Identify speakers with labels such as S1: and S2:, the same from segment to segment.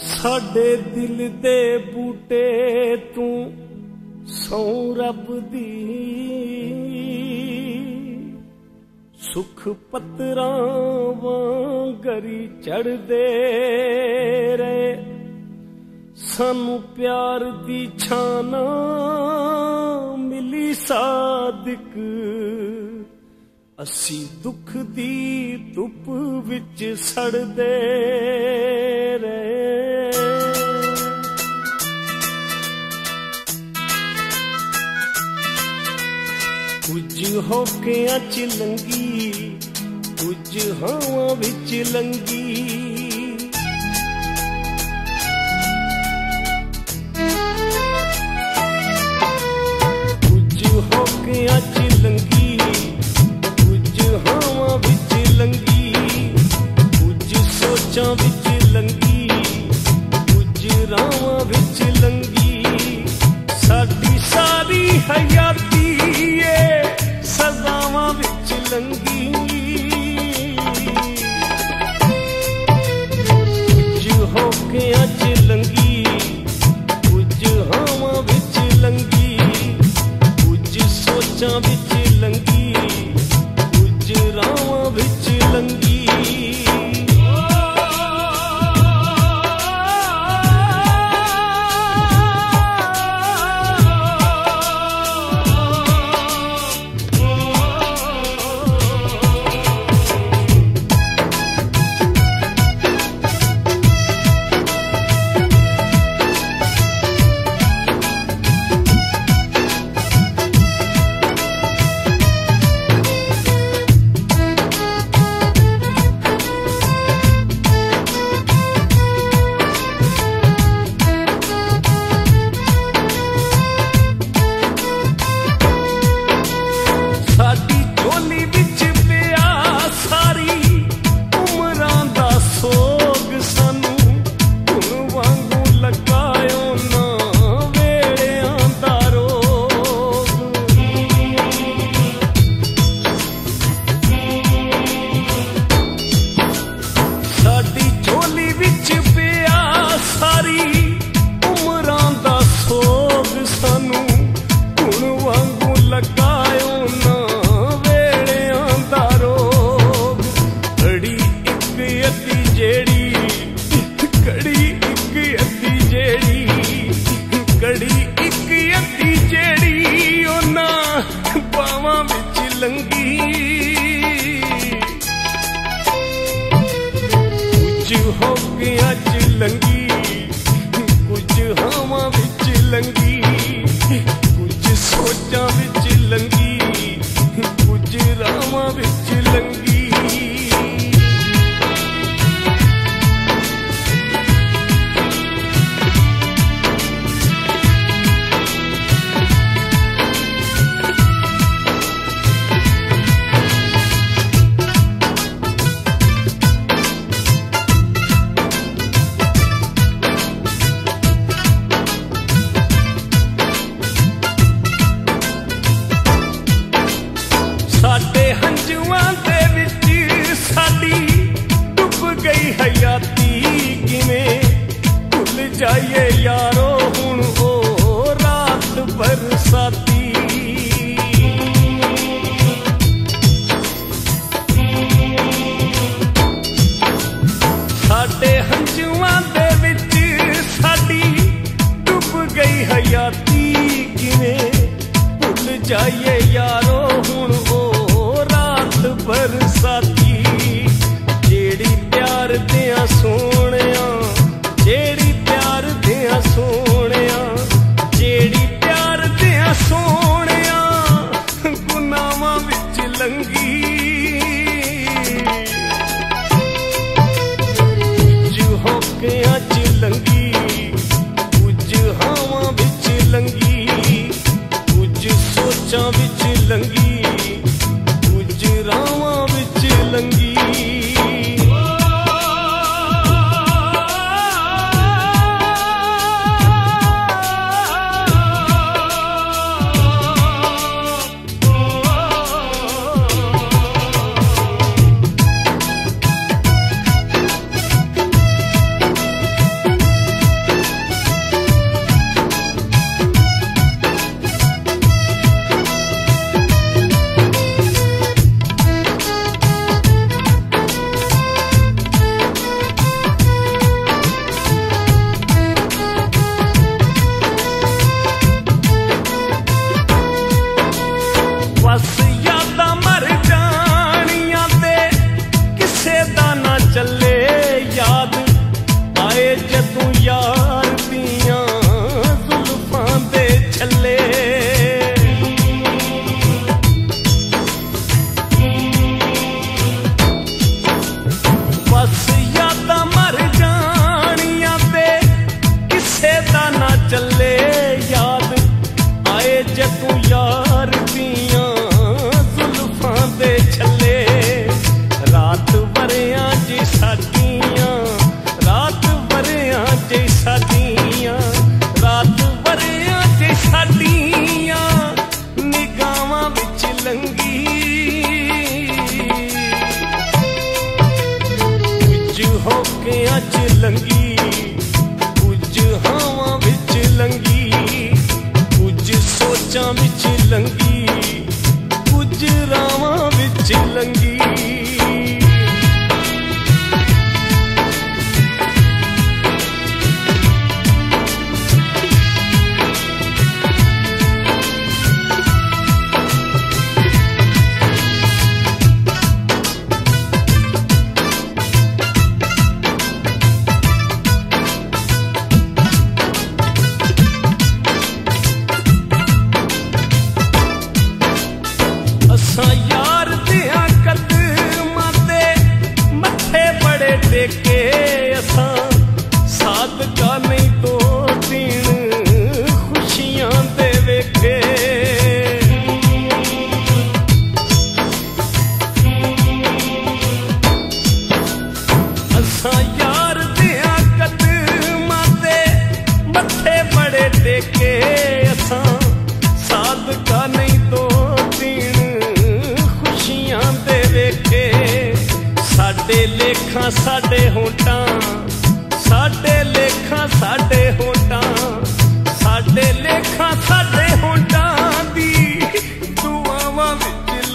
S1: ਸਾਡੇ ਦਿਲ ਦੇ ਬੂਟੇ ਤੂੰ ਸੌ ਰੱਬ ਦੀ। ਸੁਖ ਪੱਤਰਾਂ ਵਾਂਗਰੀ ਚੜਦੇ ਰੇ ਸਾਨੂੰ ਪਿਆਰ ਦੀ ਛਾਨਾ ਮਿਲੀ ਸਾਦਿਕ ਅਸੀਂ ਦੁੱਖ ਦੀ ਧੁੱਪ ਵਿੱਚ ਸੜਦੇ ਰਹੇ। ਕੁਝ ਹੋ ਕੇ ਅਚ ਲੰਗੀ ਕੁਝ ਹਵਾ ਵਿੱਚ ਲੰਗੀ ਕੁਝ ਹੋ ਕੇ ਅਚ ਲੰਗੀ ਕੁਝ ਹਵਾ ਵਿੱਚ ਲੰਗੀ ਕੁਝ ਸੋਚਾਂ ਵਿੱਚ ਲੰਗੀ ਕੁਝ ਰਾਵਾਂ ਵਿੱਚ ਲੰਗੀ ਸਾਡੀ ਸਾਰੀ ਹਯਾਤੀ ਵਿੱਚ don't be ਸਾਡੇ ਹੰਝੂਆਂ ਦੇ ਵਿੱਚ ਸਾਡੀ ਡੁੱਬ ਗਈ ਹਯਾਤੀ ਕਿਵੇਂ ਭੁੱਲ ਜਾਈਏ ਯਾਰੋ ਹੁਣ ਉਹ ਰਾਤ ਬਰਸਾਤੀ ਸਾਡੇ ਹੰਝੂਆਂ ਦੇ ਵਿੱਚ ਸਾਡੀ ਡੁੱਬ ਗਈ ਹਯਾਤੀ ਕਿਵੇਂ ਭੁੱਲ ਜਾਈਏ ਯਾਰੋ ਦਿਆਂ ਸੋਹਣਿਆ, ਜਿਹੜੀ ਪਿਆਰ ਦਿਆਂ ਸੋਹਣਿਆ, ਜਿਹੜੀ ਪਿਆਰ ਦਿਆਂ ਸੋਹਣਿਆ, ਗੁਨਾਹਾਂ ਵਿੱਚ ਲੰਗੀ। ਕੁਝ ਹੋ ਕੇ que tu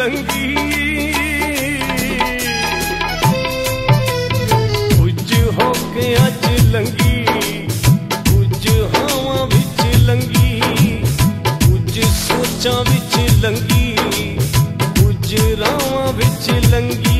S1: लंगी। उज होके अज लंगी उज हवा बिच लंगी, कुछ सोचा बिच लंगी, कुछ रावा बिच लंगी।